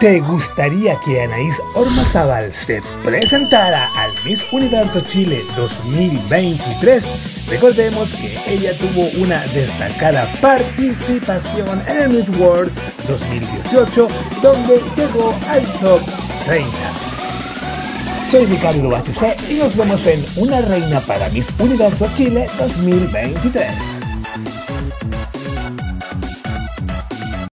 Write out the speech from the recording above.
¿Te gustaría que Anaís Ormazábal se presentara al Miss Universo Chile 2023? Recordemos que ella tuvo una destacada participación en Miss World 2018, donde llegó al top 30. Soy Ricardo HC y nos vemos en Una Reina para Miss Universo Chile 2023.